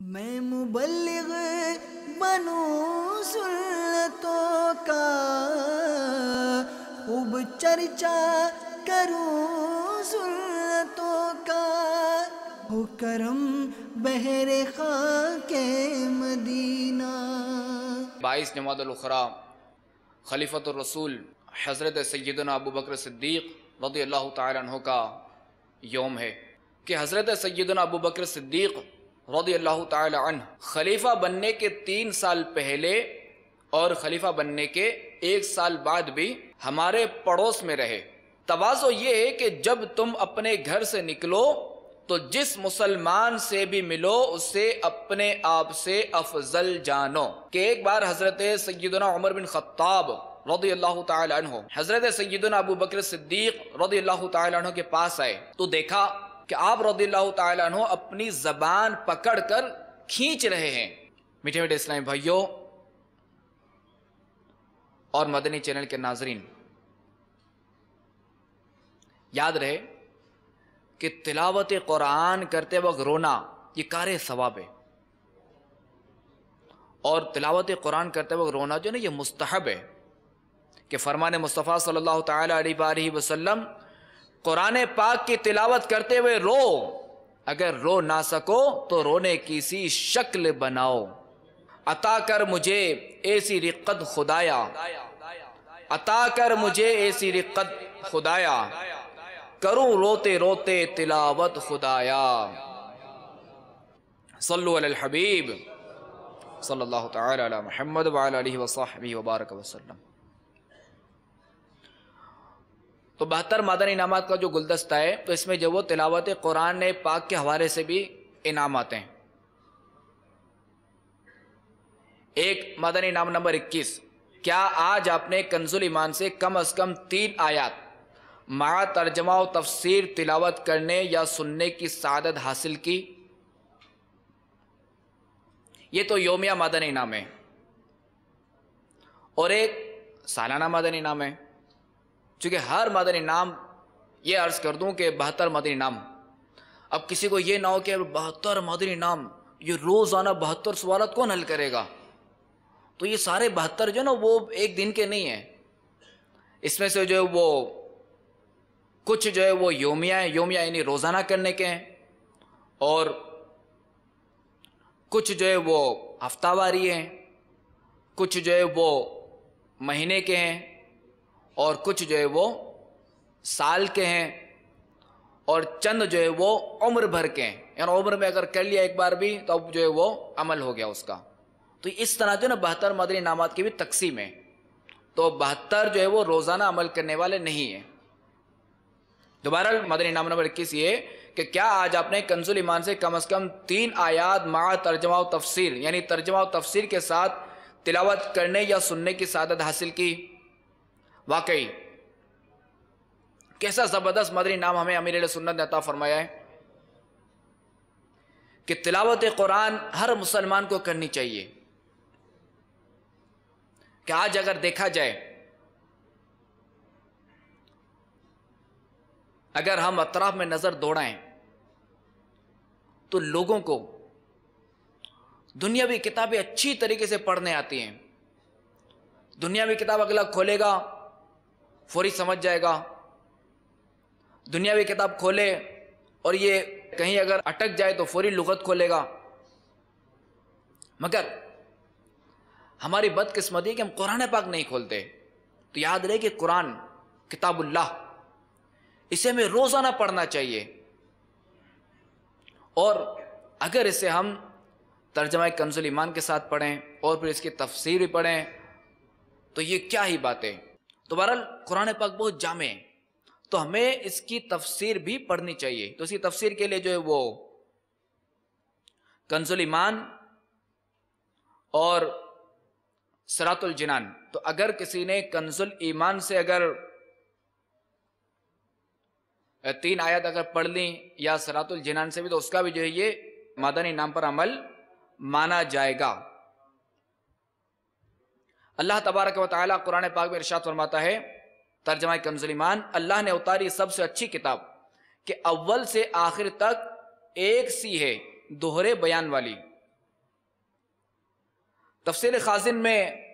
मैं मुबल्लिग बनू सुन्नतों का, खूब चर्चा करूँ सुन्नतों का। हो करम बहरे के मदीना। बाईस जमातुलखरा खलीफतरसूल हज़रत सैदना अबू बकर सिद्दीक़ रदी अल्लाह तहों का योम है। कि हज़रत सैदना अबू बकर सिद्दीक़ रदी अल्लाह तन खलीफा बनने के तीन साल पहले और खलीफा बनने के एक साल बाद भी हमारे पड़ोस में रहे। तवाज़ो ये है कि जब तुम अपने घर से निकलो तो जिस मुसलमान से भी मिलो, उसे अपने आप से अफजल जानो। कि एक बार हज़रत सैदना उमर बिन खत्ताब रदी अल्लाह तु हज़रत सैदना अबू बकर सिद्दीक रदी अल्लाह तु के पास आए। तो देखा कि आप रदी तु अपनी जबान पकड़ कर खींच रहे हैं। मीठे मीठे इस्लामी भाइयों और मदनी चैनल के नाजरीन, याद रहे कि तिलावत कुरान करते वक्त रोना ये कार सवाब है। और तिलावत कुरान करते वक्त रोना जो ना ये मुस्तहब है कि फरमान मुस्तफ़ा सल्लल्लाहु अलैहि कुरान पाक की तिलावत करते हुए रो। अगर रो ना सको तो रोने की सी शक्ल बनाओ। अता कर मुझे ऐसी रिक्कत खुदाया। अता कर मुझे ऐसी रिक्कत खुदाया। करूँ रोते रोते तिलावत खुदाया। सल्लु अल हबीब। सल्लल्लाहु ताला अला मुहम्मद वाली वबारक वसल्लम तो बहत्तर मदन इनामत का जो गुलदस्ता है तो इसमें जो वो तिलावत कुरान पाक के हवाले से भी इनाम आते हैं। एक मदन इनाम नंबर 21 क्या आज आपने कंजुल ईमान से कम अज कम तीन आयात, मा तर्जमा और तफसीर तिलावत करने या सुनने की सादत हासिल की? ये तो योमिया मदन इनाम है। और एक सालाना मदन इनाम है। चूँकि हर मदन नाम ये अर्ज़ कर दूँ कि बहत्तर मदन इनाम अब किसी को ये ना हो कि बहत्तर मदन इनाम ये रोज़ाना बहत्तर सवालत कौन हल करेगा? तो ये सारे बहत्तर जो ना, वो एक दिन के नहीं है। इसमें से जो है वो कुछ जो है वो योमिया है। योमिया यानी रोज़ाना करने के हैं। और कुछ जो है वो हफ्तावारी हैं। कुछ जो है वो महीने के हैं। और कुछ जो है वो साल के हैं और चंद जो है वो उम्र भर के हैं। यानी उम्र में अगर कर लिया एक बार भी तो अब जो है वो अमल हो गया उसका। तो इस तरह जो ना, बहत्तर मदनी नामात की भी तकसीम है। तो बहत्तर जो है वो रोज़ाना अमल करने वाले नहीं है। दोबारा मदनी नाम नंबर इक्कीस ये कि क्या आज आपने कंजुल ईमान से कम अज़ कम तीन आयात मा तर्जमा तफसीर, यानी तर्जमा तफसीर के साथ तिलावत करने या सुनने की सादत हासिल की? वाकई, कैसा ज़बरदस्त मदरी नाम हमें अमीर सुन्नत ने अता फरमाया है कि तिलावत कुरान हर मुसलमान को करनी चाहिए। कि आज अगर देखा जाए, अगर हम अतराफ में नज़र दौड़ाएँ तो लोगों को दुनियावी किताबें अच्छी तरीके से पढ़ने आती हैं। दुनियावी किताब अगला खोलेगा फौरी समझ जाएगा। दुनियावी किताब खोले और ये कहीं अगर अटक जाए तो फौरी लुगत खोलेगा। मगर हमारी बदकिस्मती कि हम कुरान पाक नहीं खोलते। तो याद रहे कि कुरान किताबुल्लाह, इसे हमें रोज़ाना पढ़ना चाहिए। और अगर इसे हम तर्जमा कंजुल ईमान के साथ पढ़ें और फिर इसकी तफसीर भी पढ़ें तो ये क्या ही बात। तो बहरहाल कुरान पाक बहुत जामे है। तो हमें इसकी तफसीर भी पढ़नी चाहिए। तो इसकी तफसीर के लिए जो है वो कंजुल ईमान और सरातुल जिनान। तो अगर किसी ने कंजुल ईमान से अगर तीन आयत अगर पढ़ ली या सरातुल जिनान से भी तो उसका भी जो है ये मादनी नाम पर अमल माना जाएगा। अल्लाह तबारक व ताली कुरान पाक में इरशाद फरमाता है, तर्जमा कंजुलमान अल्लाह ने उतारी सबसे अच्छी किताब कि अव्वल से आखिर तक एक सी है, दोहरे बयान वाली। तफसर खाजिन में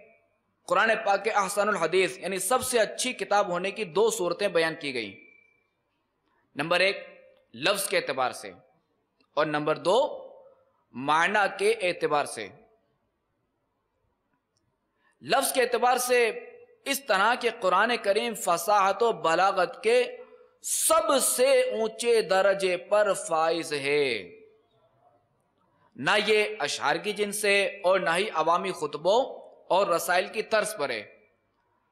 कुरान पाक के अहसन हदीस, यानी सबसे अच्छी किताब होने की दो सूरतें बयान की गई। नंबर एक, लफ्ज़ के एतबार से, और नंबर दो, माना के एतबार से। लफ्ज़ के एतबार से इस तरह के कुरान करीम फसाहत व बलागत के सबसे ऊँचे दर्जे पर फाइज है। ना ये अशार की जिन से और ना ही अवामी खुतबों और रसाइल की तर्ज पर है,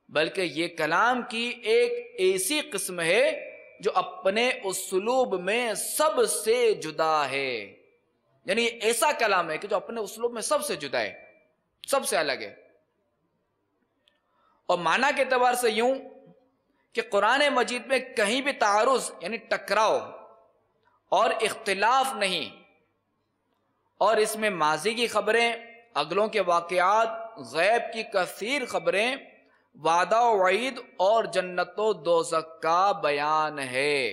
बल्कि ये कलाम की एक ऐसी किस्म है जो अपने उसलूब में सबसे जुदा है। यानी ऐसा कलाम है कि जो अपने उसलूब में सबसे जुदा है, सबसे अलग है। और माना के एतबार से यूँ कि कुरान मजीद में कहीं भी तारुज, यानी टकराव और इख्तिलाफ नहीं। और इसमें माजी की खबरें, अगलों के वाकयात, गैब की कसीर खबरें, वादा वईद और जन्नतो दोजक का बयान है।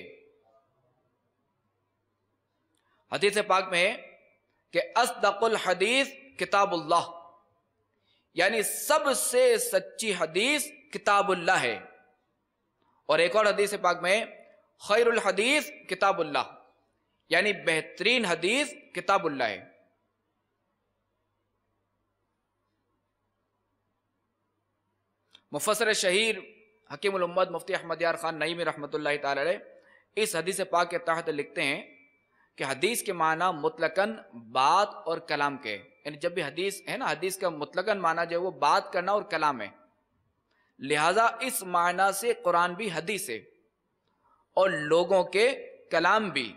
हदीस पाक में कि असदकुल हदीस किताबुल्लाह। यानी सबसे सच्ची हदीस किताबुल्लाह है। और एक और हदीस पाक में, खैरुल हदीस किताबुल्लाह। यानी बेहतरीन हदीस किताबुल्लाह है। मुफसर शहीर हकीम उम्मद मुफ्ती अहमद यार खान नईम रहमत इस हदीस पाक के तहत लिखते हैं कि हदीस के माना मुतलकन बात और कलाम के। यानी जब भी हदीस है ना, हदीस का मुतलकन माना जो है वो बात करना और कलाम है। लिहाजा इस माना से कुरान भी हदीस है और लोगों के कलाम भी।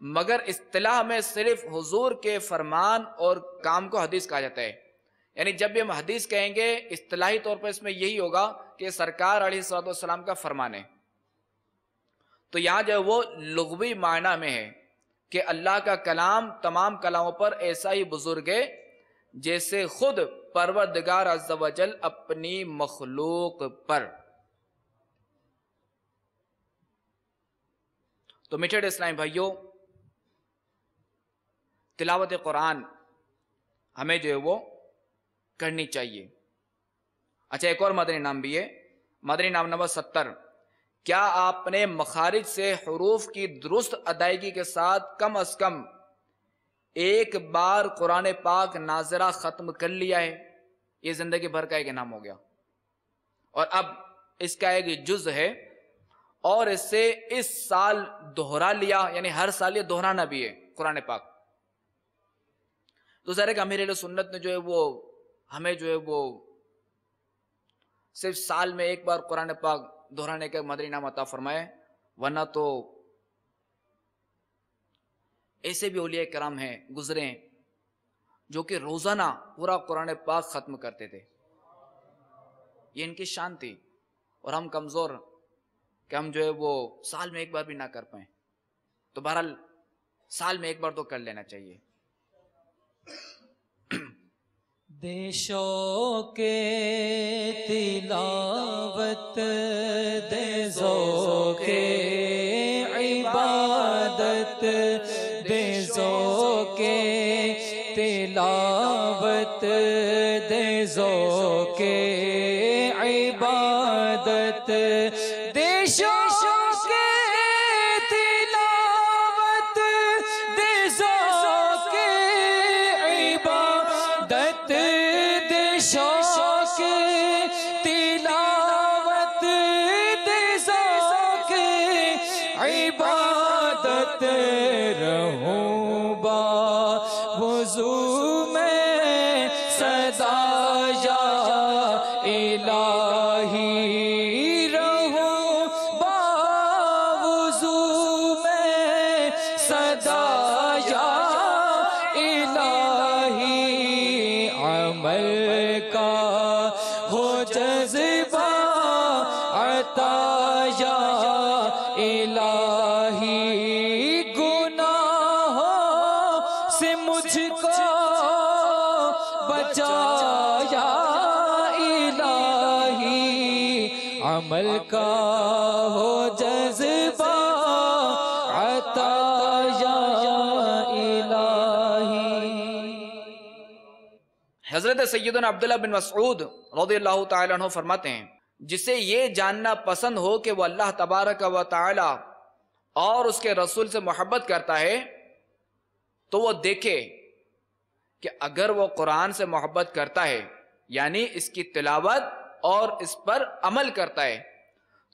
मगर इस्तलाह में सिर्फ़ हुजूर के फरमान और काम को हदीस कहा जाता है। यानी जब भी हम हदीस कहेंगे, इस्तलाही तौर पर इसमें यही होगा कि सरकार सलाम का फरमान है। तो यहाँ जो वो लघवी मायना में है कि अल्लाह का कलाम तमाम कलामों पर ऐसा ही बुज़ुर्ग है जैसे खुद परवरदिगार अज्जवजल अपनी मखलूक पर। तो मिठे इस्लाम भाइयों, तिलावत कुरान हमें जो है वो करनी चाहिए। अच्छा एक और मदनी नाम भी है। मदनी नाम नंबर सत्तर। क्या आपने मखारिज से हरूफ की दुरुस्त अदायगी के साथ कम अज कम एक बार कुरान पाक नाजरा ख़त्म कर लिया है, ये ज़िंदगी भर का एक इनाम हो गया। और अब इसका एक जुज है, और इससे इस साल दोहरा लिया, यानी हर साल ये दोहराना भी है कुरान पाक। तो जरा अमीर सुन्नत ने जो है वो, हमें जो है वो सिर्फ़ साल में एक बार कुरान पाक दोहराने का मदरी नाम अता फरमाए वरना तो ऐसे भी ओलिया कराम हैं, गुजरे जो कि रोज़ाना पूरा कुरान पाक खत्म करते थे। ये इनकी थी और हम कमज़ोर कि हम जो है वो साल में एक बार भी ना कर पाए। तो बहरहाल, साल में एक बार तो कर लेना चाहिए। देशों के तिलावत हज़रत सैदन अब्दुल्ला बिन मसऊद रजील्ला फरमाते हैं, जिसे ये जानना पसंद हो कि वह अल्लाह तबारक व ताला और उसके रसूल से मोहब्बत करता है तो वो देखे कि अगर वो कुरान से मोहब्बत करता है, यानी इसकी तिलावत और इस पर अमल करता है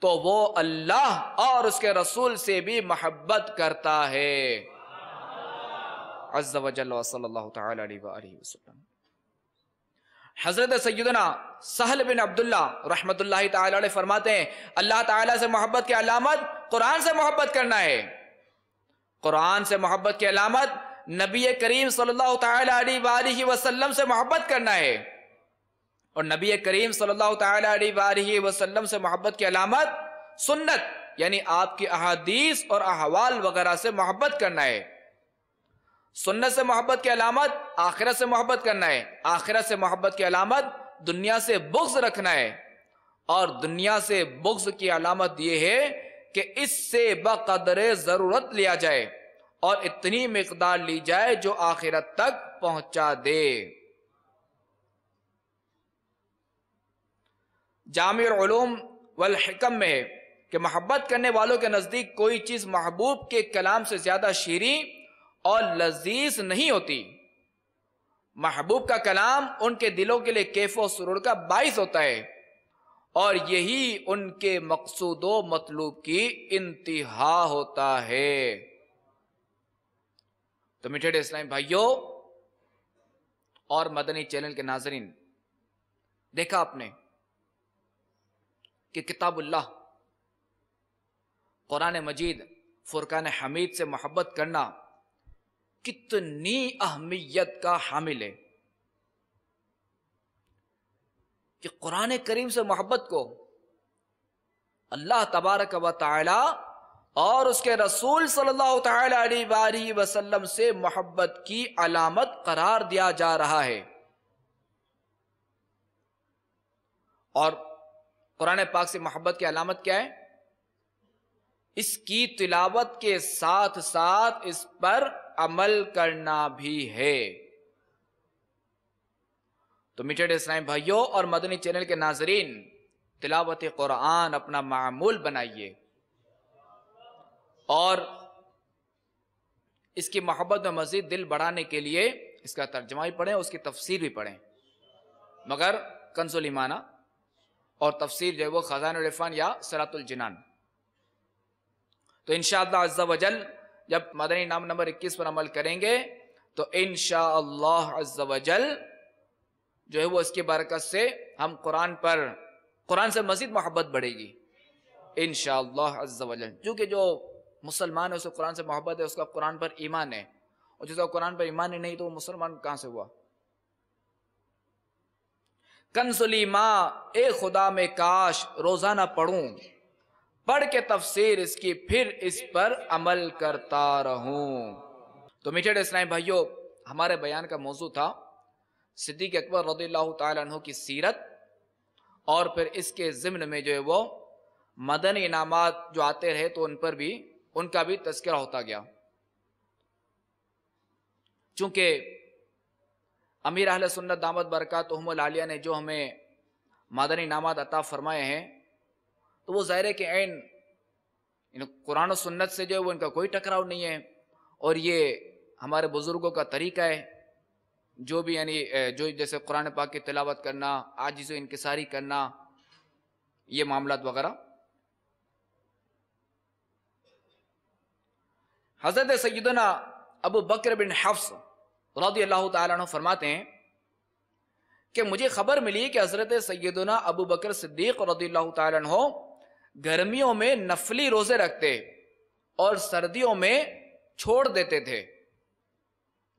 तो वो अल्लाह और उसके रसूल से भी मोहब्बत करता है। हज़रत सैदना सहल बिन अब्दुल्ला ताला फरमाते हैं, अल्लाह ताला से मोहब्बत की अलामत कुरान से मोहब्बत करना है। कुरान से मोहब्बत की अलामत नबी करीम सल्लल्लाहु अलैहि वसल्लम से मोहब्बत करना है। और नबी करीम सल्लल्लाहु अलैहि वसल्लम से मोहब्बत की अलामत, सुन्नत, यानी आपकी अहादीस और अहवाल वगैरह से मोहब्बत करना है। सुन्नत से मोहब्बत की अलामत, आखिरत से मोहब्बत करना है। आखिरत से मोहब्बत की अलामत, दुनिया से बुग्ज रखना है। और दुनिया से बुग्ज की अलामत यह है कि इससे बकदर ज़रूरत लिया जाए और इतनी मकदार ली जाए जो आखिरत तक पहुँचा दे। जामिर वल हिकम में है कि मोहब्बत करने वालों के नज़दीक कोई चीज़ महबूब के कलाम से ज़्यादा शीरी और लजीज नहीं होती। महबूब का कलाम उनके दिलों के लिए कैफो सुरूर का बाइस होता है और यही उनके मकसूदो मतलूब की इंतहा होता है। तो मिठे इस्लाम भाइयों और मदनी चैनल के नाजरीन, देखा आपने कि किताबुल्लाह, कुरान मजीद, फुरकान हमीद से मोहब्बत करना कितनी अहमियत का हामिल है। कि कुरान करीम से मोहब्बत को अल्लाह तबारक व और उसके रसूल सल्लल्लाहु अलैहि वसल्लम से मोहब्बत की अलामत करार दिया जा रहा है। और कुरान पाक से मोहब्बत की अलामत क्या है? इसकी तिलावत के साथ साथ इस पर अमल करना भी है। तो मिठे इस्लाम भाइयों और मदनी चैनल के नाजरीन, तिलावत कुरान अपना मामूल बनाइए। और इसकी मोहब्बत में मजीद दिल बढ़ाने के लिए इसका तर्जमा भी पढ़ें, उसकी तफसीर भी पढ़ें। मगर कंसुल ईमाना और तफसीर जो है वो खजान या सरातुल जिनान। तो इन वजल जब मदनी नाम नंबर 21 पर अमल करेंगे तो इन वजल जो है वो इसकी बरकत से हम कुरान पर, कुरान से मजीद मोहब्बत बढ़ेगी। इन वजल चूँकि जो मुसलमान है, उसको कुरान से मोहब्बत है, उसका कुरान पर ईमान है। और जिसका कुरान पर ईमान ही नहीं तो वो मुसलमान कहाँ से हुआ? कंसुली माँ, ए खुदा में काश, रोज़ाना पढ़ूं। पढ़ के तफसीर इसकी, फिर इस पर अमल करता रहूँ। तो मीठे इस्लाम भाइयों, हमारे बयान का मौजू था सिद्दीक अकबर रदील्ला तु की सीरत, और फिर इसके ज़िम्न में जो है वो मदन इनाम जो आते रहे तो उन पर भी, उनका भी तस्करा होता गया। चूँकि अमीर अहल सुन्नत दामद बरकत आलिया ने जो हमें मादनी नामात अता फरमाए हैं तो वो ज़ाहिर कि इन कुरान सुन्नत से जो है वो इनका कोई टकराव नहीं है। और ये हमारे बुज़ुर्गों का तरीका है, जो भी यानी जो जैसे कुरान पाक की तिलावत करना आज जिसे इनकसारी करना, ये मामला वगैरह। हज़रत सैदना अबू बकर बिन हफ्स रदी अल्लाह फरमाते हैं कि मुझे खबर मिली कि हज़रत सैदना अबू बकर सिद्दीक रदी अल्लाह गर्मियों में नफली रोज़े रखते और सर्दियों में छोड़ देते थे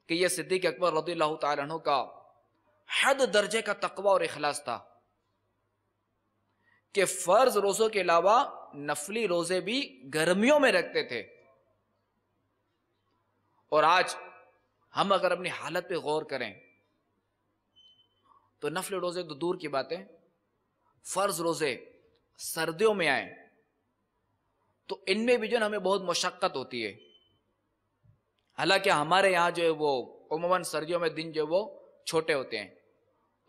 कि यह सिद्दीक अकबर रदी अल्लाह का हद दर्जे का तकवा और अखलास था कि फ़र्ज़ रोजों के अलावा नफली रोज़े भी गर्मियों में रखते थे। और आज हम अगर अपनी हालत पे गौर करें तो नफल रोज़े तो दूर की बात है फ़र्ज़ रोज़े सर्दियों में आए तो इनमें भी जो है हमें बहुत मशक्क़त होती है। हालाँकि हमारे यहाँ जो है वो, उमूमन सर्दियों में दिन जो वो छोटे होते हैं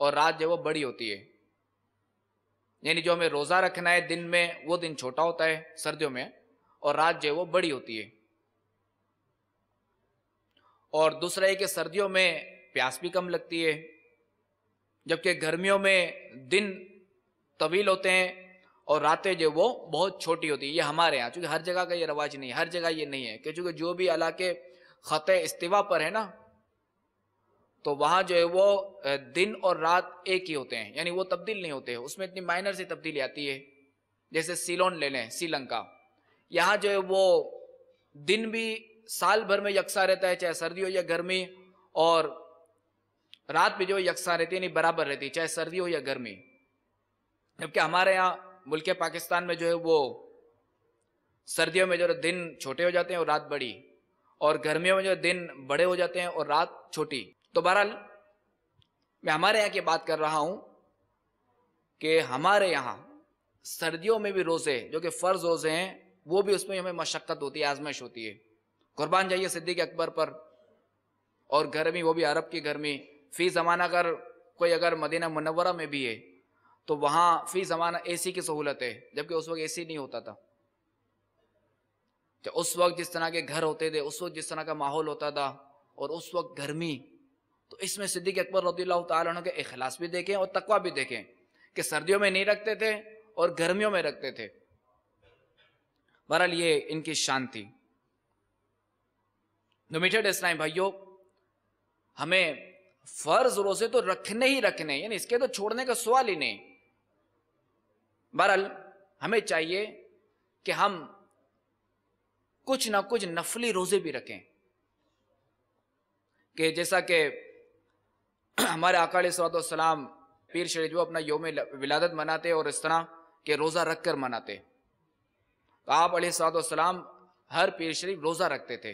और रात जो है वो बड़ी होती है। यानी जो हमें रोजा रखना है दिन में, वो दिन छोटा होता है सर्दियों में और रात जो है वो बड़ी होती है। और दूसरा ये कि सर्दियों में प्यास भी कम लगती है, जबकि गर्मियों में दिन तवील होते हैं और रातें जो वो बहुत छोटी होती है। ये हमारे यहाँ, चूँकि हर जगह का ये रवाज नहीं है, हर जगह ये नहीं है, कि चूँकि जो भी इलाके ख़त इस्तीवा पर है ना तो वहाँ जो है वो दिन और रात एक ही होते हैं, यानी वो तब्दील नहीं होते उसमें इतनी माइनर सी तब्दीली आती है, जैसे सीलोन ले लें, श्रीलंका। यहाँ जो है वो दिन भी साल भर में यकसा रहता है, चाहे सर्दी हो या गर्मी, और रात में जो यकसा रहती है, नहीं, बराबर रहती है, चाहे सर्दी हो या गर्मी। जबकि हमारे यहाँ मुल्क पाकिस्तान में जो है, वो सर्दियों में जो है, दिन छोटे हो जाते हैं और रात बड़ी, और गर्मियों में जो दिन बड़े हो जाते हैं और रात छोटी। तो बहरहाल, मैं हमारे यहाँ की बात कर रहा हूँ कि हमारे यहाँ सर्दियों में भी रोज़े, जो कि फ़र्ज़ रोज़े हैं, वो भी उसमें हमें मशक्क़त होती है, आजमाइश होती है। कुर्बान जाइए सिद्दीक अकबर पर। और गर्मी वो भी अरब की गर्मी फ़ी ज़माना अगर कोई अगर मदीना मुनवरा में भी है तो वहाँ फ़ी ज़माना एसी की सहूलत है, जबकि उस वक्त एसी नहीं होता था। तो उस वक्त जिस तरह के घर होते थे, उस वक्त जिस तरह का माहौल होता था, और उस वक्त गर्मी तो इसमें सिद्दीक अकबर रदी के अखलास भी देखें और तकवा भी देखें, कि सर्दियों में नहीं रखते थे और गर्मियों में रखते थे। बहरहाल ये इनकी थी। मीठे इस्लाम भाइयों, हमें फ़र्ज़ रोज़े तो रखने ही रखने यानी इसके तो छोड़ने का सवाल ही नहीं। बहरहाल, हमें चाहिए कि हम कुछ ना कुछ नफली रोज़े भी रखें। कि जैसा कि हमारे अकाल सलाम पीर शरीफ अपना योम विलादत मनाते और इस तरह के रोज़ा रख कर मनाते तो आप सलाम हर पीर शरीफ रोज़ा रखते थे।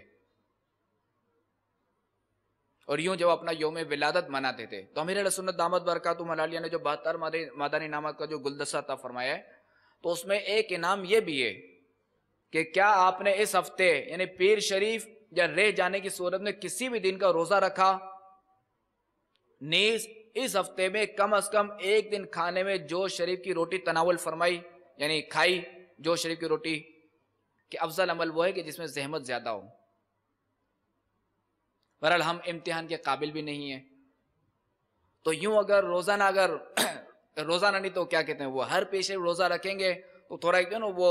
और यूँ जब अपना योम विलादत मनाते थे तो अमीर सुन्नत दामद बरकत मलालिया ने जो बहत्तर मादानी नामत का जो गुलदस्ता था फरमाया है तो उसमें एक इनाम यह भी है कि क्या आपने इस हफ़्ते, यानी पीर शरीफ या रह जाने की सूरत में किसी भी दिन का रोजा रखा? नीस, इस हफ़्ते में कम अज कम एक दिन खाने में जो शरीफ की रोटी तनावल फरमाई, यानी खाई, जो शरीफ की रोटी, कि अफजल अमल वो है कि जिसमें जहमत ज़्यादा हो। बहरहाल हम इम्तिहान के काबिल भी नहीं है। तो यूँ अगर रोज़ाना अगर रोज़ाना नहीं तो क्या कहते हैं, वो हर पेशे रोजा रखेंगे तो थोड़ा एक ना वो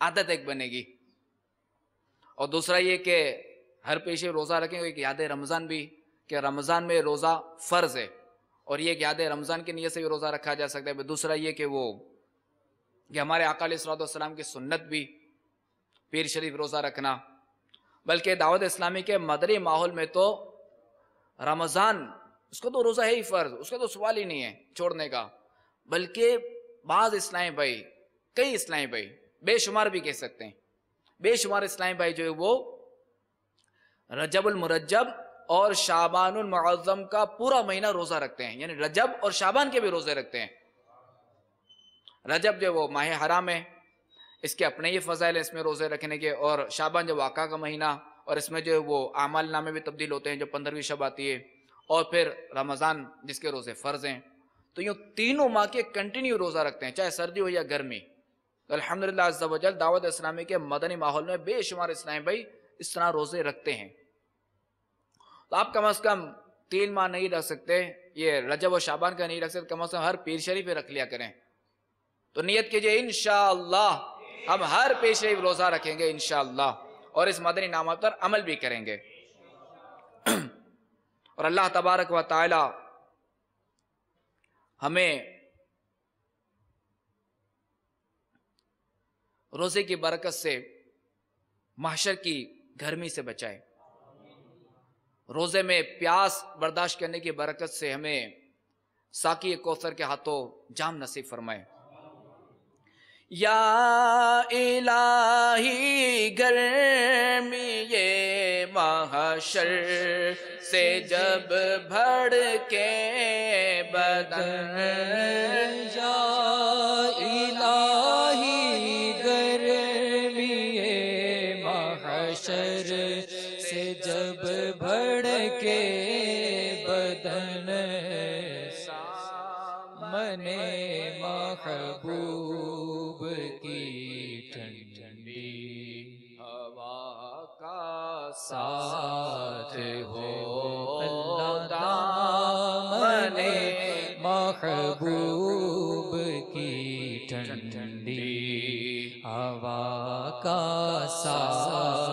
आदत एक बनेगी। और दूसरा ये कि हर पेशे रोजा रखेंगे एक याद है रमज़ान भी, कि रमज़ान में रोज़ा फ़र्ज़ है। और ये याद है रमज़ान की नीयत से भी रोज़ा रखा जा सकता है। दूसरा ये कि वो, कि हमारे अकाल सलाम की सुन्नत भी, पीर शरीफ रोज़ा रखना। बल्कि दावत इस्लामी के मदरी माहौल में तो रमज़ान, उसको तो रोज़ा है ही फ़र्ज़, उसका तो सवाल ही नहीं है छोड़ने का। बल्कि बाज़ इस्लामी भाई, कई इस्लामी भाई, बेशुमार भी कह सकते हैं। बेशुमार इस्लामी भाई जो है वो रजबुल मुरजब और शाबान मुआजम का पूरा महीना रोजा रखते हैं। यानी रजब और शाबान के भी रोज़े रखते हैं। रजब जो है वो माह हराम है इसके अपने ही फजाइल इसमें रोज़े रखने के। और शाबान जो वाक़ा का महीना और इसमें जो वो आमाल नामे भी तब्दील होते हैं, जो पंद्रहवीं शब आती है। और फिर रमज़ान, जिसके रोज़े फ़र्ज़ हैं। तो यूँ तीनों माह के कंटिन्यू रोज़ा रखते हैं, चाहे सर्दी हो या गर्मी। तो अलहमदिल्ला दावत इस्लामी के मदनी माहौल में बेशुमार इस्लामी भाई इस तरह रोज़े रखते हैं। तो आप कम अज कम तीन माह नहीं रख सकते, ये रजब और शाबान का नहीं रख सकते, कम अज कम हर पीर शरीफ रख लिया करें। तो नीयत कीजिए इन हम हर शरीफ रोजा रखेंगे इन और इस मदनी नाम पर अमल भी करेंगे। और अल्लाह तबारक व ताला हमें रोज़े की बरकत से, माशर की गर्मी से बचाए। रोज़े में प्यास बर्दाश्त करने की बरकत से हमें साकी कौसर के हाथों जाम नसीब फरमाए। या इलाही गर्मी ये महाशर से जब भड़ के बदन या साथ हो दामने महबूब की ठंडी हवा का साथ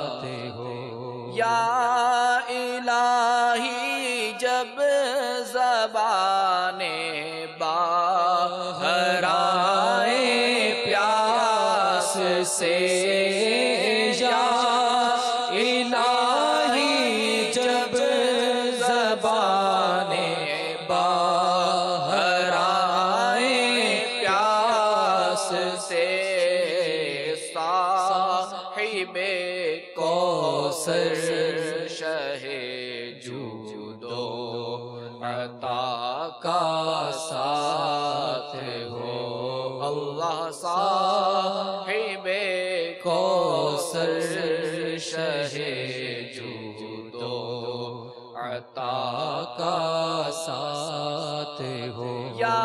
साथ हो। या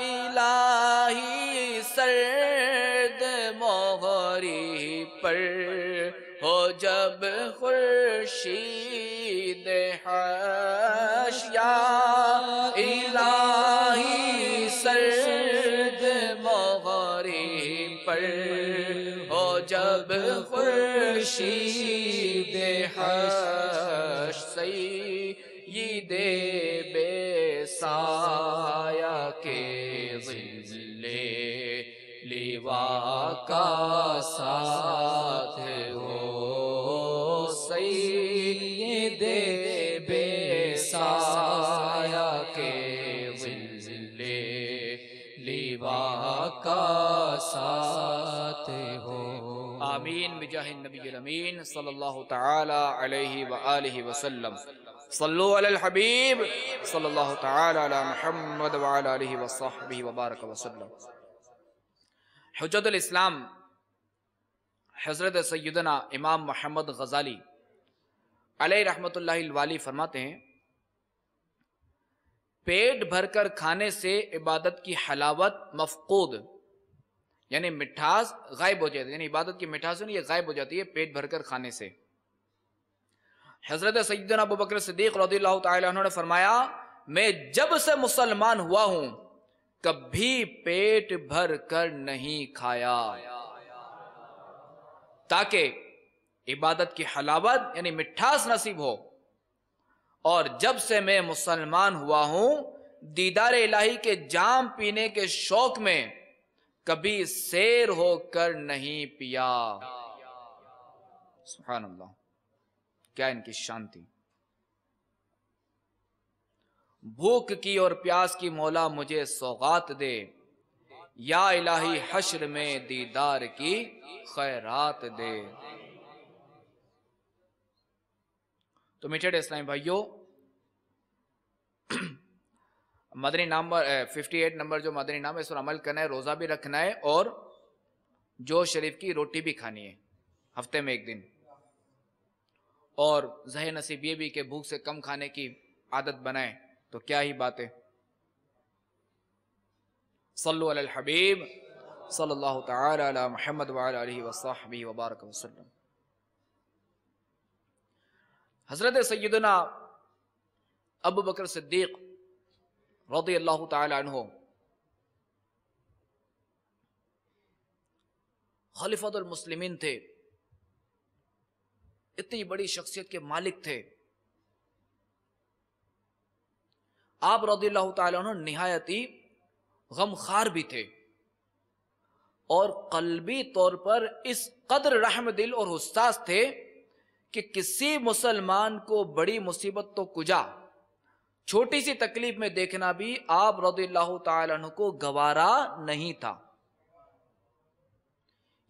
इलाही सर्द मोहरी पर हो जब खुर्शीद हश। या इलाही सर्द मोहरी पर हो जब खुर्शीद बेसाया के ज़िले लिवा का साथ आमीन बिजाहिन नबी सल्लल्लाहु तआला अलैहि व आलिहि वसल्लम सल्लु अलल हबीब सल्लल्लाहु तआला अला मुहम्मद व अला आलिहि व सहबिहि व बारक वसल्लम हुज्जतुल इस्लाम हज़रत सैयदना इमाम मोहम्मद गजाली अलैहि रहमतुल्लाहि वाली फरमाते हैं पेट भरकर खाने से इबादत की हलावत मफकूद यानी मिठास गायब हो जाती है, यानी इबादत की मिठास ये गायब हो जाती है पेट भरकर खाने से। हज़रत सैदना अबू बकर रदिल्लाहु ने फरमाया, मैं जब से मुसलमान हुआ हूँ, कभी पेट भर कर नहीं खाया। ताकि इबादत की हलावत, यानी मिठास नसीब हो। और जब से मैं मुसलमान हुआ हूँ, दीदार इलाही के जाम पीने के शौक में कभी शेर होकर नहीं पिया। सुभान अल्लाह क्या इनकी शांति। भूख की और प्यास की मौला मुझे सौगात दे। या इलाही हश्र में दीदार की खैरात दे। तो मीठे इस्लामी भाइयों मदनी नंबर फिफ्टी एट नंबर जो मदनी नाम है इस पर अमल करना है, रोज़ा भी रखना है और जो शरीफ की रोटी भी खानी है, हफ़्ते में एक दिन। और जहे नसीब ये भी कि भूख से कम खाने की आदत बनाए तो क्या ही बात है। सल्लु अलल हबीब, सल्लल्लाहु तआला अला मुहम्मद व अला आलिहि व सहबिहि व बारक वसल्लम हज़रत सैयदना अबू बकर सिद्दीक रदी अल्लाह तहो खलीफतुल थे। इतनी बड़ी शख्सियत के मालिक थे। आप रदी अल्लाह तह निहायती गमखार भी थे। और कल्बी तौर पर इस कदर रहम दिल और हुस्सास थे कि किसी मुसलमान को बड़ी मुसीबत तो कुजा। छोटी सी तकलीफ़ में देखना भी आप रदील्लाहु तु को गवारा नहीं था।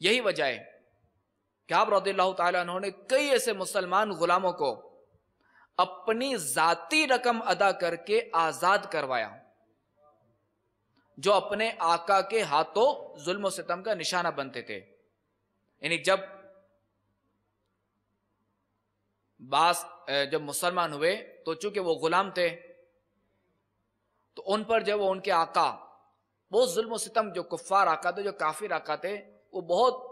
यही वजह है कि आप रदील्लाहु तु ने कई ऐसे मुसलमान गुलामों को अपनी जाति रकम अदा करके आज़ाद करवाया, जो अपने आका के हाथों जुल्म सितम का निशाना बनते थे। यानी जब बास जब मुसलमान हुए तो चूँकि वो गुलाम थे तो उन पर जब वो उनके आका, बहुत जुल्म सितम जो कुफ्फार आका थे, जो काफिर आका थे, वो बहुत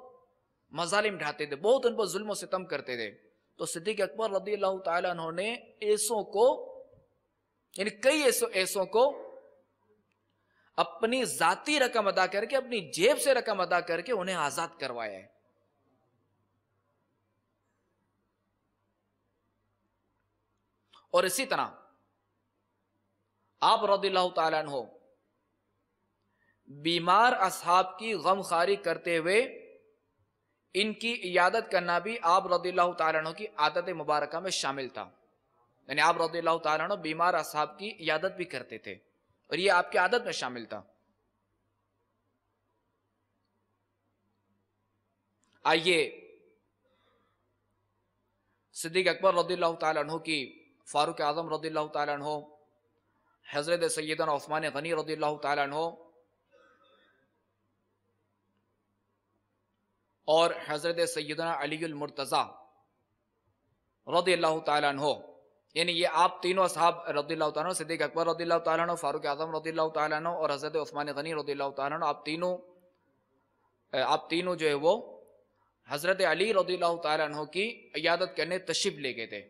मजालिम ढाते थे, बहुत उन पर जुल्म सितम करते थे। तो सिद्दीक अकबर रदी अल्लाह ने ऐसों को, यानी कई ऐसों ऐसों को अपनी जाती रकम अदा करके, अपनी जेब से रकम अदा करके उन्हें आज़ाद करवाया है। और इसी तरह आप रदील्ला हो बीमार असहाब की गम खारी करते हुए इनकी इयादत करना भी आप रदील्ला तु की आदत मुबारक में शामिल था। यानी आप रदील्ला तु बीमार असहाब की इयादत भी करते थे और ये आपकी आदत में शामिल था। आइए सिद्दीक अकबर रदील्ला तु की, फारूक आज़म रदील्ला तु हज़रत सैदन उस्मान गनी रदील्ला तु और हज़रत सैदना अलीमरतज़ा रदी अल्लाह हो यानी ये आप तीनों साहब रदील्ला सिद्दीक अकबर रदील्ला तु फ़ारूक आज़म रदील्ला तु और हज़रत उस्मान गनी रदील्ला तु आप तीनों आप तीनों जो है वो हज़रत अली रदील्ला तु की इयादत करने तशिफ ले गए थे।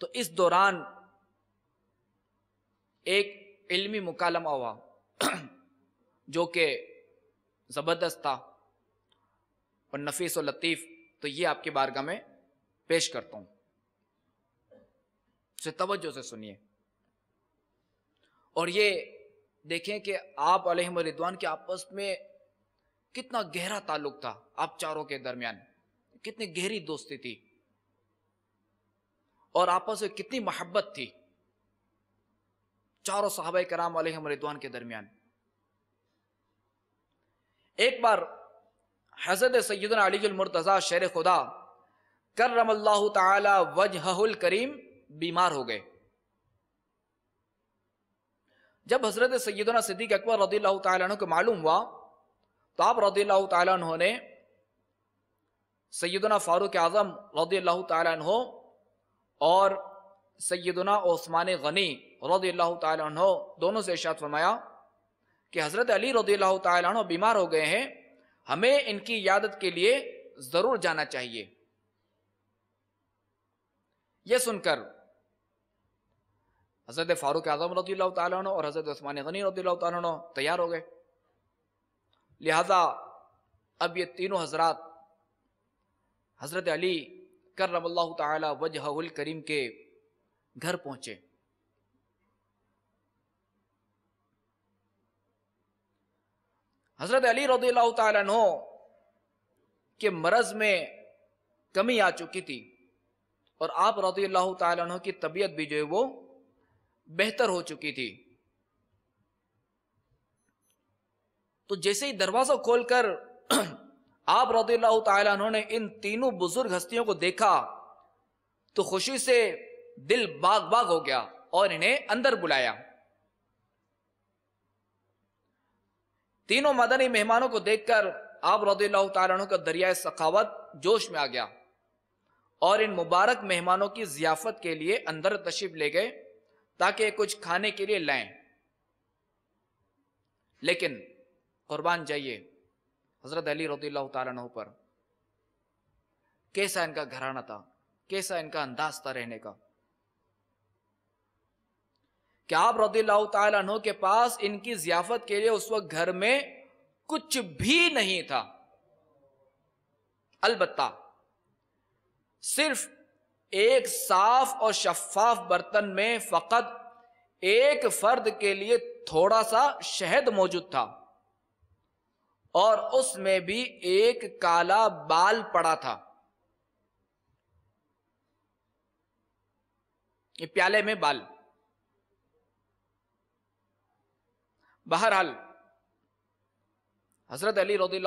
तो इस दौरान एक इल्मी मुकालमा हुआ, जो कि ज़बरदस्त था और नफीस और लतीफ़ तो ये आपकी बारगाह में पेश करता हूँ। से तवज्जो से सुनिए। और ये देखें कि आप रिदवान के आपस में कितना गहरा ताल्लुक था, आप चारों के दरमियान। कितनी गहरी दोस्ती थी। और आपस में कितनी मोहब्बत थी। चारों साहब कराम रिदवान के दरमियान। एक बार हज़रत सैदना अलीमरतज़ा शेर खुदा करम वजहुल करीम बीमार हो गए। जब हज़रत सैदना सिद्दीक अकबर रदी को मालूम हुआ तो आप रदी तु ने सैदना फारूक आज़म रदी हो और सैदना ओस्मान गनी रदी दोनों से इशात फरमाया कि हज़रत अली रदी बीमार हो गए हैं, हमें इनकी यादत के लिए ज़रूर जाना चाहिए। यह सुनकर हज़रत फारूक आज़म रज़ी और हज़रत उस्मान गनी रज़ी तैयार हो गए। लिहाजा अब ये तीनों हजरात हज़रत अली कर वजहुल करीम के घर पहुँचे। हज़रत अली रदी तु के मरज में कमी आ चुकी थी और आप रदी अल्लाह की तबीयत भी जो है वो बेहतर हो चुकी थी। तो जैसे ही दरवाज़ा खोलकर आप रदी अल्लाह ने इन तीनों बुज़ुर्ग हस्तियों को देखा तो खुशी से दिल बाग बाग हो गया और इन्हें अंदर बुलाया। तीनों मदनी मेहमानों को देखकर आप रदील्ला का दरिया सखावत जोश में आ गया। और इन मुबारक मेहमानों की जियाफत के लिए अंदर तशीफ ले गए ताकि कुछ खाने के लिए लाएँ। लेकिन कुर्बान जाइए हज़रत अली रदील्ला पर। कैसा इनका घराना था? कैसा इनका अंदाज था रहने का? आप रदील्ला के पास इनकी जियाफत के लिए उस वक्त घर में कुछ भी नहीं था? अलबत्ता, सिर्फ़ एक साफ़ और शफाफ बर्तन में फकत एक फर्द के लिए थोड़ा सा शहद मौजूद था और उसमें भी एक काला बाल पड़ा था। ये प्याले में बाल। बहरहाल, हज़रत अली रदी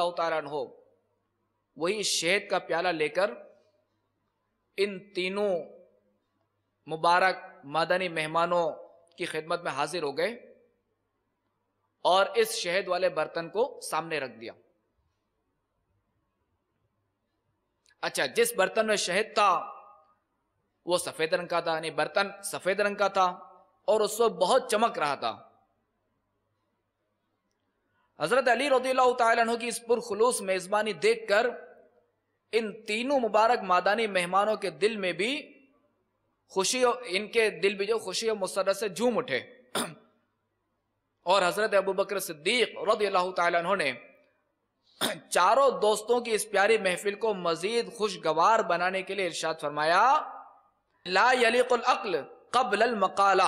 हो वही शहद का प्याला लेकर इन तीनों मुबारक मदनी मेहमानों की खिदमत में हाजिर हो गए और इस शहद वाले बर्तन को सामने रख दिया। अच्छा जिस बर्तन में शहद था, वो सफ़ेद रंग का था, यानी बर्तन सफ़ेद रंग का था और उस वक्त बहुत चमक रहा था। हज़रत अली रदी तु की इस पुरखलूस मेजबानी देखकर इन तीनों मुबारक मादानी मेहमानों के दिल में भी खुशी और इनके दिल भी जो खुशी और मुसरत से झूम उठे। और हज़रत अबू बकर सिद्दीक तु ने चारों दोस्तों की इस प्यारी महफिल को मजीद खुशगवार बनाने के लिए इर्शाद फरमाया, ला यलीकुल अक्ल कबल मकाला।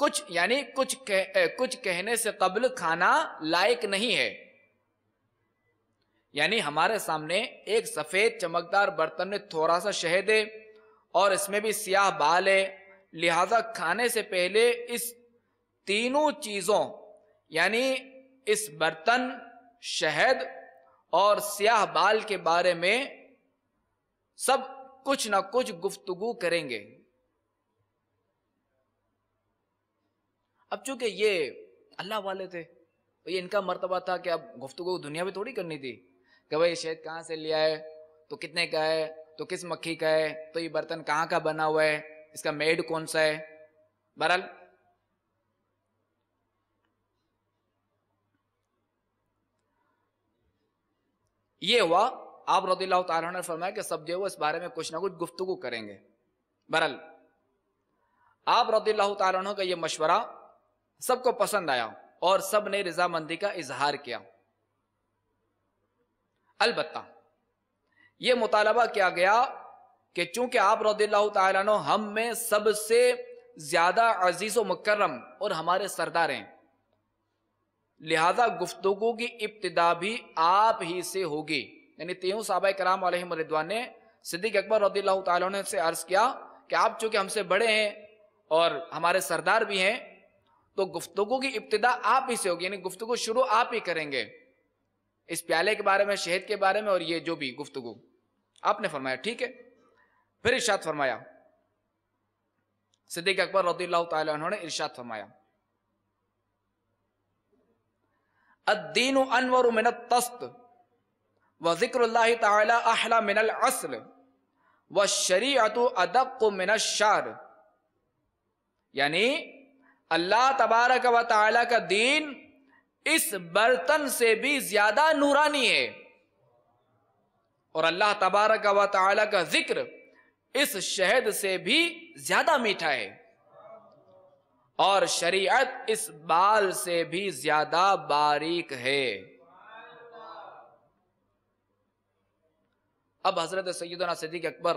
कुछ यानी कुछ कह, कुछ कहने से कबल खाना लायक नहीं है। यानी हमारे सामने एक सफ़ेद चमकदार बर्तन में थोड़ा सा शहद है और इसमें भी सियाह बाल है। लिहाजा खाने से पहले इस तीनों चीज़ों यानी इस बर्तन शहद और स्याह बाल के बारे में सब कुछ ना कुछ गुफ्तगु करेंगे। अब चूँकि ये अल्लाह वाले थे तो ये इनका मरतबा था कि अब गुफ्तगु दुनिया में थोड़ी करनी थी। कि भाई शहद कहाँ से लिया है तो कितने का है तो किस मक्खी का है तो ये बर्तन कहाँ का बना हुआ है, इसका मेड कौन सा है? बहरहाल, ये हुआ, आप रदील्ला तला ने फरमाया कि सब जो इस बारे में कुछ ना कुछ गुफ्तगु करेंगे। बरल आप रदील्ला का ये मशवरा सबको पसंद आया और सबने रजामंदी का इजहार किया। अलबत्ता, ये मुतालबा किया गया कि चूँकि आप रदील्ला हम में सबसे ज़्यादा अज़ीज़ मुकर्रम और हमारे सरदार हैं। लिहाजा गुफ्तगु की इब्तदा भी आप ही से होगी। यानी तीनों साहब कराम रिदवान ने सिद्दीक अकबर रदी से अर्ज़ किया कि आप चूँकि हमसे बड़े हैं और हमारे सरदार भी हैं तो गुफ्तगु की इब्तदा आप ही से होगी, यानी गुफ्तगु शुरू आप ही करेंगे। इस प्याले के बारे में, शहद के बारे में और ये जो भी गुफ्तगु। आपने फरमाया, ठीक है? फिर इर्शाद फरमाया। सिद्दीक अकबर रदी ने इर्शाद फरमाया। अद्दीन अनवर मिन तस्त व ज़िक्र तला मिनल असल व शरीअत अदक मिन शार। यानी अल्लाह तबारक व ताला का दीन इस बर्तन से भी ज़्यादा नूरानी है। और अल्लाह तबारक व ताला का ज़िक्र इस शहद से भी ज़्यादा मीठा है। और शरीयत इस बाल से भी ज़्यादा बारीक है। अब हज़रत सैदना सदीक अकबर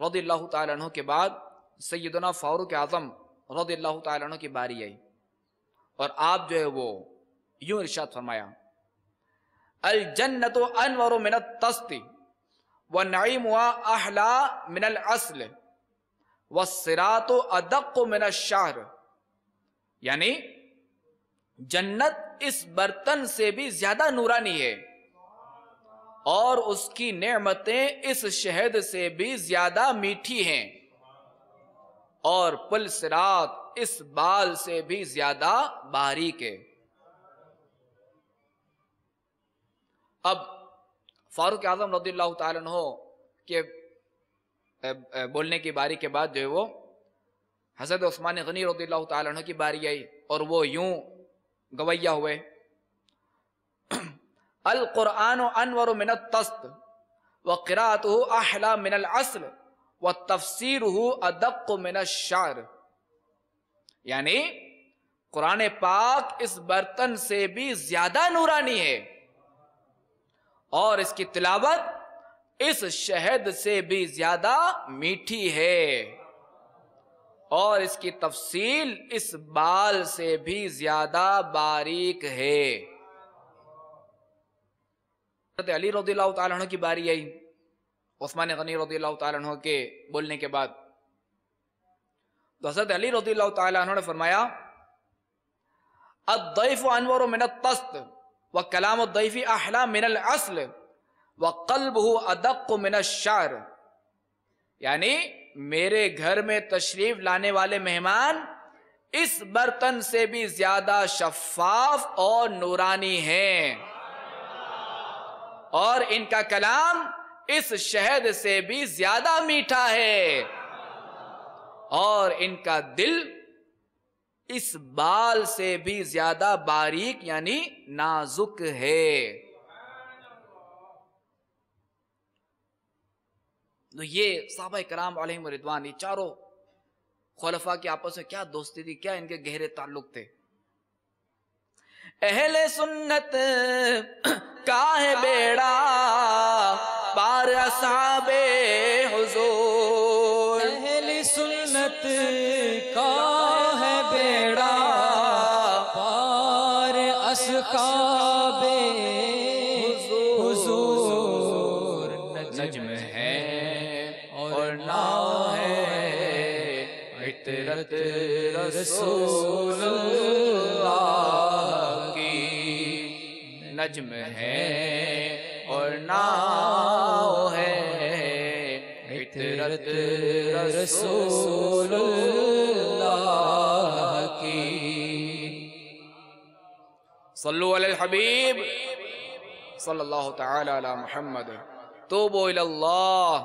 रदील्ला तु के बाद सैदना फारूक आज़म रदील्ला तु की बारी आई। और आप जो है वो यूँ इर्शाद फरमाया अल जन्नत अनवर मिनत तस्ती व नईम अहला मिनल असल व सिरात अदक मिन शाहर यानी, जन्नत इस बर्तन से भी ज़्यादा नूरानी है और उसकी नेमतें इस शहद से भी ज़्यादा मीठी हैं। और पुल सिरात इस बाल से भी ज़्यादा बारीक है। अब फारूक आज़म रदी तहो के बोलने की बारी के बाद जो है वो हज़रत उस्मान गनी रदी तु की बारी आई और वो यूँ गवैया हुए। अल कुरान अनवर मिन तस्त व किरात अहला मिनल असल। व तफसीर अदक मिन शार यानी कुरान पाक इस बर्तन से भी ज़्यादा नूरानी है और इसकी तिलावत इस शहद से भी ज़्यादा मीठी है और इसकी तफसील इस बाल से भी ज़्यादा बारीक है अली रदी की बारी आई उस्मान गनी रदी तु के बोलने के बाद तो हज़रत अली रदी तु ने फरमाया अदैफ अनवर मिन तस्त व कलाम दैफी अहला मिनल असल व कल्ब अदक मिन शार. यानी मेरे घर में तशरीफ़ लाने वाले मेहमान इस बर्तन से भी ज़्यादा शफाफ और नूरानी हैं। और इनका कलाम इस शहद से भी ज़्यादा मीठा है। और इनका दिल इस बाल से भी ज़्यादा बारीक, यानी नाजुक है। तो ये साहब कराम रिदवान, ये चारों खलफा की आपस में क्या दोस्ती थी, क्या इनके गहरे ताल्लुक थे? अहले सुन्नत का है बेड़ा? पार असाबे हुजूर। अहले सुन्नत का है बेड़ा? पार असखाबे हुजूर। नजम है और ना है इतरत रसूल की नजम है और ना है। इतरत रसूल की। सल्लु अलल हबीब। सल्लल्लाहु तआला अला मुहम्मद। तूबू इलल्लाह।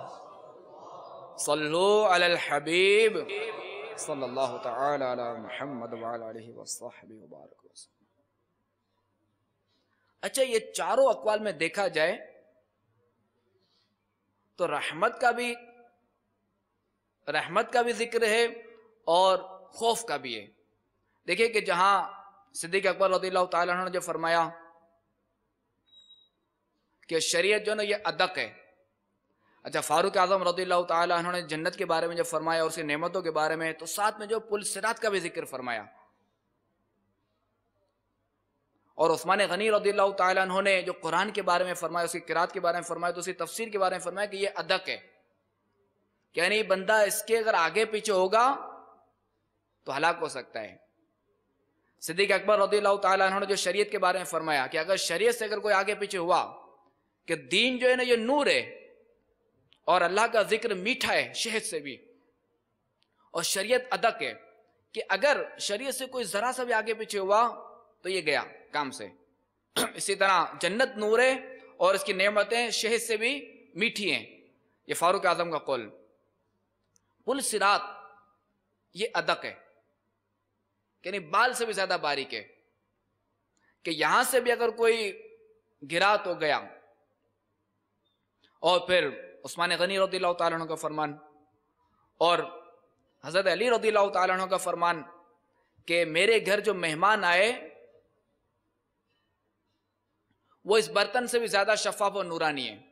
सल्लु अलल हबीब। सल्लल्लाहु तआला अला मुहम्मद व अला आलिहि व सहबिहि व बारक वसल्लम अच्छा ये चारों अकवाल में देखा जाए तो रहमत का भी, रहमत का भी ज़िक्र है और खौफ का भी है। देखिए कि जहाँ सिद्दीक अकबर रजील्ला तआला ने जो फरमाया कि शरीयत जो ना, ये अदक है। अच्छा फारूक आज़म अन्हु ने जन्नत के बारे में जब फरमाया और उसकी नेमतों के बारे में तो साथ में जो पुल सिरात का भी ज़िक्र फरमाया और उस्मान गनी रजील्ला तआला ने जो कुरान के बारे में फरमाया, उसकी किरात के बारे में फरमाया तो उसकी तफसीर के बारे में फरमाया कि ये अदक है। यानी बंदा इसके अगर आगे पीछे होगा तो हलाक हो सकता है। सिद्दीक अकबर तआला अन्हु ने जो शरीयत के बारे में फरमाया कि अगर शरीयत से अगर कोई आगे पीछे हुआ, कि दीन जो है ना, ये नूर है, और अल्लाह का ज़िक्र मीठा है, शहद से भी, और शरीयत अदक है, कि अगर शरीयत से कोई जरा सा भी आगे पीछे हुआ तो ये गया। काम से। इसी तरह जन्नत नूर है और इसकी नेमतें शहद से भी मीठी हैं। ये फारूक आज़म का कौल। पुल सिरात, ये अदक है। यानी बाल से भी ज़्यादा बारीक है। कि यहाँ से भी अगर कोई गिरा तो गया। और फिर उस्मान गनी रदी तु का फरमान। और हज़रत अली रदी तु का फरमान कि मेरे घर जो मेहमान आए वो इस बर्तन से भी ज़्यादा शफाफ और नूरानी है।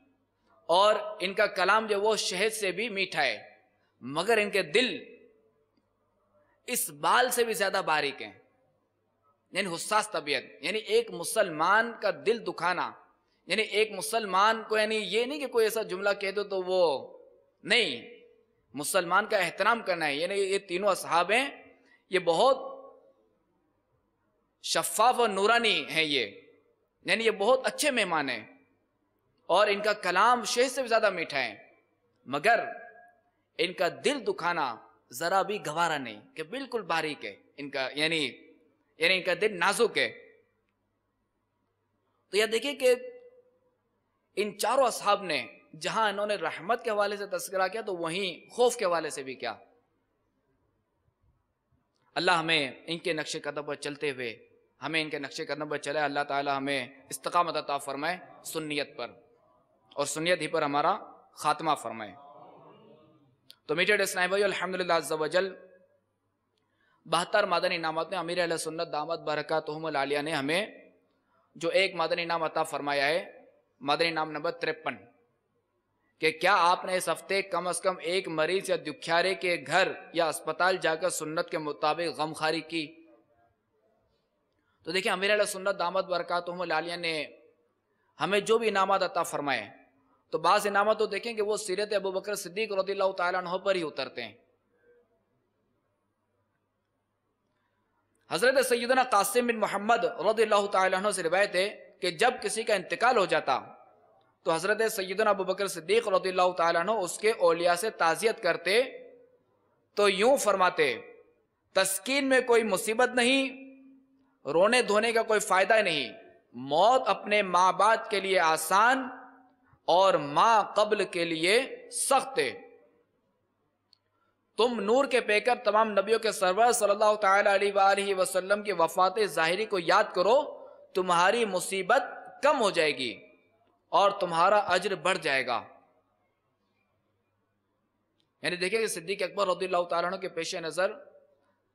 और इनका कलाम जो वो शहद से भी मीठा है। मगर इनके दिल इस बाल से भी ज़्यादा बारीक हैं। यानी हुसास तबीयत, यानी एक मुसलमान का दिल दुखाना, यानी एक मुसलमान को, यानी ये नहीं कि कोई ऐसा जुमला कह दो तो वो नहीं। मुसलमान का एहतराम करना है। यानी ये तीनों असहाब हैं। ये बहुत शफाफ और नूरानी हैं ये। यानी ये बहुत अच्छे मेहमान हैं और इनका कलाम शेह से भी ज़्यादा मीठा है। मगर इनका दिल दुखाना जरा भी गवारा नहीं, कि बिल्कुल बारीक है इनका, यानी यानी इनका दिल नाजुक है। तो यह देखिए कि इन चारों असहाब ने, जहाँ इन्होंने रहमत के हवाले से तस्करा किया तो वहीं खौफ के हवाले से भी किया। अल्लाह हमें इनके नक्शे कदम पर चलते हुए हमें इनके नक्शे कदम पर चले, अल्लाह ताला हमें इस्तकामत अता फरमाए सुन्नियत पर। और सुन्नियत ही पर हमारा खात्मा फरमाए। तो मीटर इस्लाम भाई अलहमदिल्लाजल बहत्तर मादनी इनामत में अमीर सुन्नत दामद बरकत आलिया ने हमें जो एक मादन इनाम अता फरमाया है, मादन इनाम नंबर तिरपन, कि क्या आपने इस हफ़्ते कम अज कम एक मरीज़ या दुख्यारे के घर या अस्पताल जाकर सुन्नत के मुताबिक गमखारी की? तो देखिए, अमीर सुन्नत दामद बरकत लालिया ने हमें जो भी इनामत अता फरमाए तो बाज इनामत तो देखें कि वो सीरत अबू बकर सिद्दीक रदील्ला पर ही उतरते हैं। हज़रत सैदना कासिम बिन मोहम्मद रदील्ला से रिवायत है कि जब किसी का इंतकाल हो जाता तो हज़रत सैदना अबू बकर सिद्दीक रदील्ला उसके ओलिया से ताजियत करते तो यूँ फरमाते, तस्कीन में कोई मुसीबत नहीं रोने धोने का कोई फ़ायदा नहीं। मौत अपने माँ बाप के लिए आसान और माँ कबल के लिए सख्त है। तुम नूर के पेकर तमाम नबियों के सरवर सल्लल्लाहु अलैहि वसल्लम की वफात ज़ाहिरी को याद करो, तुम्हारी मुसीबत कम हो जाएगी और तुम्हारा अज्र बढ़ जाएगा। यानी देखिए सिद्दीक अकबर रदील्ला के पेश नज़र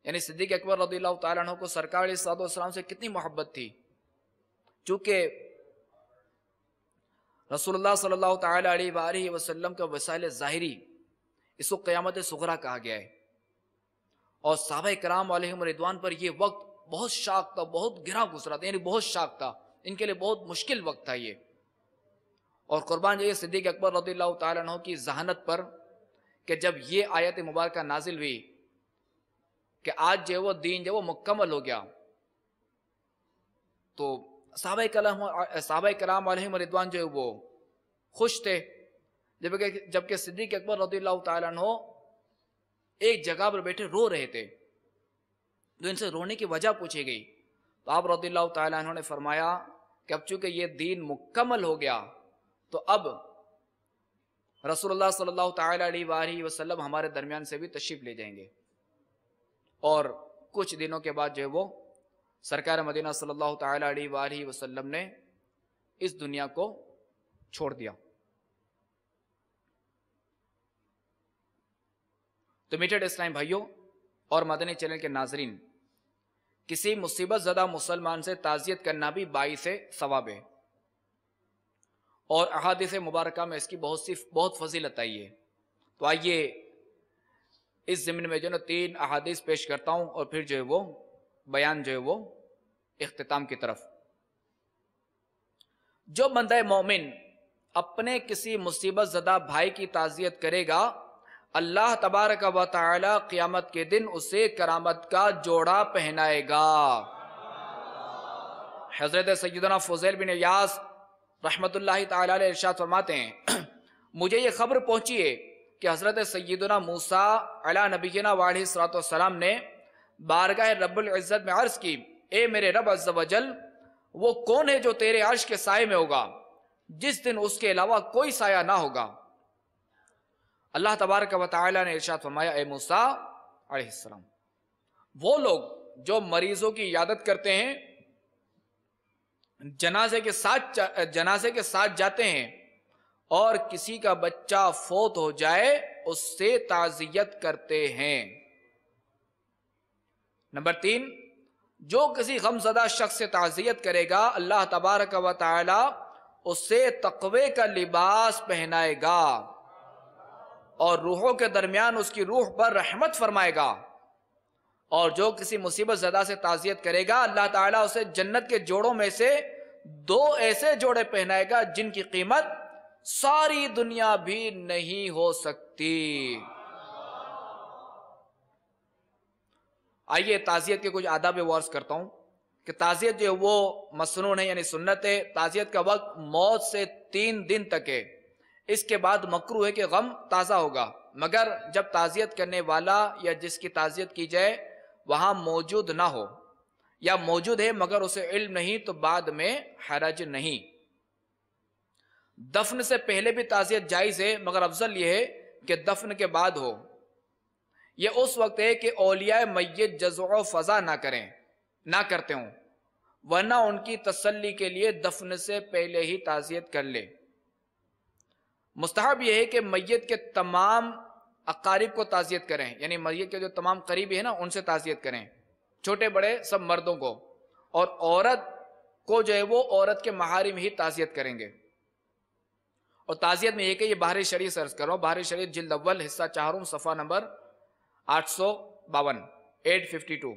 यानी सिद्दीक अकबर रदी तु को सरकार सलाम से कितनी मोहब्बत थी। चूँकि रसूलुल्लाह सल्लल्लाहु वसल्लम का वसाइल ज़ाहिरी इसको क़यामत सुगरा कहा गया है। और साहब कराम रिदवान पर यह वक्त बहुत शाक था, बहुत गिरा गुजरा था, यानी बहुत शाक था। इनके लिए बहुत मुश्किल वक्त था ये। और कुर्बान जाइए सिद्दीक अकबर रदील्ला तु की जहानत पर कि जब ये आयत मुबारक नाजिल हुई कि आज जो वो दीन जो वो मुकम्मल हो गया। तो साहब कलाम साहब कलाम रिदवान जो है वो खुश थे। जबकि जबकि सिद्दीक अकबर रदील्ला तु एक जगह पर बैठे रो रहे थे। तो इनसे रोने की वजह पूछी गई। तो आप रदील्ला तु ने फरमाया कि अब चूँकि ये दीन मुकम्मल हो गया तो अब रसूलुल्लाह सल्लल्लाहु अलैहि हमारे दरमियान से भी तशरीफ़ ले जाएँगे। और कुछ दिनों के बाद जो है वो सरकार मदीना सल्लल्लाहु अलैहि वसल्लम ने इस दुनिया को छोड़ दिया। तो मीठे इस्लाम भाइयों और मदनी चैनल के नाजरीन, किसी मुसीबत ज़दा मुसलमान से ताज़ियत करना भी बाईस सवाब है। और अहादिस मुबारक में इसकी बहुत सी, बहुत फजीलत आई है। तो आइए इस ज़मीन में जो ना तीन अहादीस पेश करता हूँ और फिर जो है वो बयान जो है वो अख्ताम की तरफ़। जो बंदा मोमिन, अपने किसी मुसीबत ज़दा भाई की ताज़ियत करेगा, अल्लाह तबारक व ताली क़ियामत के दिन उसे करामत का जोड़ा पहनाएगा। हज़रत सैदना फजैल बिन यास रहमत इरशाद फरमाते हैं, मुझे ये खबर पहुँची है कि हज़रत सैदना मूसा अला नबीना वालसलाम ने बारगाह रब्ज़त में अर्ज़ की, ए मेरे रब अज्जल वो कौन है जो तेरे अर्श के साय में होगा? जिस दिन उसके अलावा कोई साया ना होगा। अल्लाह तबारक वाली ने इर्शाद फरमाया, ए मूसा अलैहिस्सलाम वो लोग जो मरीजों की यादत करते हैं, जनाजे के साथ जनाजे के साथ जाते हैं और किसी का बच्चा फोत हो जाए, उससे ताजियत करते हैं। नंबर तीन, जो किसी गमजदा शख्स से ताजियत करेगा, अल्लाह तबारक व उससे तकवे का लिबास पहनाएगा और रूहों के दरमियान उसकी रूह पर रहमत फरमाएगा। और जो किसी मुसीबत ज़दा से ताजियत करेगा, अल्लाह ताला उसे जन्नत के जोड़ों में से दो ऐसे जोड़े पहनाएगा जिनकी कीमत सारी दुनिया भी नहीं हो सकती। आइए ताजियत के कुछ आदाब वार्स करता हूँ कि ताजियत जो वो मसनून है, यानी सुन्नत है। ताजियत का वक्त मौत से तीन दिन तक है। इसके बाद मकरू है कि गम ताज़ा होगा। मगर जब ताज़ियत करने वाला या जिसकी ताज़ियत की जाए, वहाँ मौजूद ना हो। या मौजूद है मगर उसे इल्म नहीं तो बाद में हरज नहीं। दफन से पहले भी ताज़ियत जायज़ है, मगर अफजल यह है कि दफन के बाद हो। यह उस वक्त है कि ओलिया मैत जजो फजा ना करें, ना करते हों, वरना उनकी तसल्ली के लिए दफन से पहले ही ताज़ियत कर ले। मुस्तहब यह है कि मैत के तमाम अकारीब को ताज़ियत करें, यानी मैत के जो तमाम करीबी है ना, उनसे ताज़ियत करें। छोटे बड़े सब मर्दों को, और औरत को जो है वो औरत के महारिम ही ताज़ियत करेंगे। और ताज़ियत में यह कि ये बाहरी शरीर सर्च करो बाहरी शरीर, जिल्द अव्वल, हिस्सा चारों सफ़ा नंबर आठ सौ बावन एट फिफ्टी टू।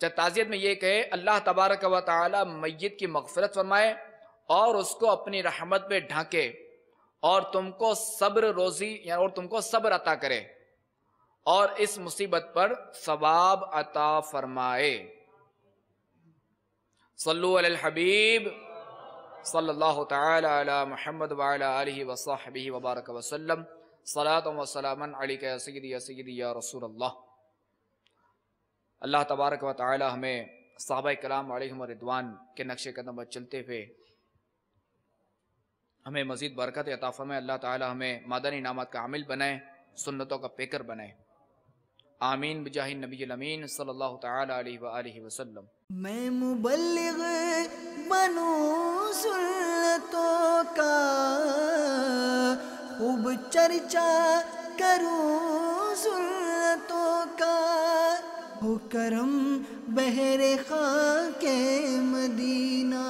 जब ताज़ियत में यह कहे, अल्लाह तबारक व ताली मैत की मगफरत फरमाए और उसको अपनी रहमत में ढांके और तुमको सब्र रोजी या और तुमको सब्र अता करे और इस मुसीबत पर सवाब अता फरमाए। सल्लु अल हबीब। सल्लल्लाहु ताला अला मुहम्मद वाला आलिहि वसहबिहि वबारक वसल्लम। सलात व सलामन अलैका या सय्यदी या सय्यदी, या रसूल अल्लाह अल्लाह तबारक व ताली हमें साहब कलाम रिदवान के नक्शे कदम पर चलते हुए हमें मज़ीद बरकत अता फ़रमाए। अल्लाह ताला हमें मादनी नामत का आमिल बनाए, सुन्नतों का पेकर बने आमीन, बिजाही नबी अमीन सल्लल्लाहु ताला अलैहि वसल्लम। मैं मुबल्लिग बनूं सुन्नतों का, खूब चर्चा करूँ सुन्नतों का। हो करम बहरे खां के मदीना।